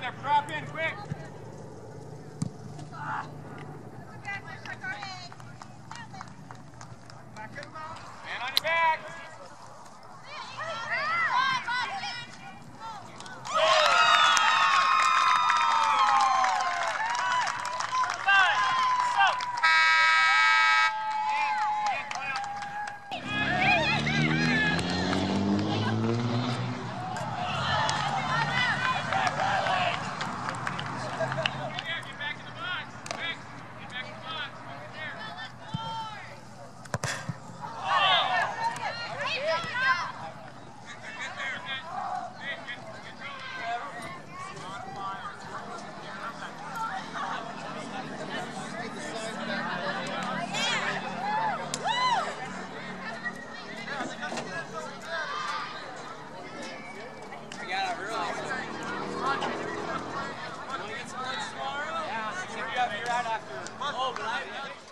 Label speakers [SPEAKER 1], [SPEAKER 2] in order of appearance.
[SPEAKER 1] down there. Drop in quick. Ô, Brian.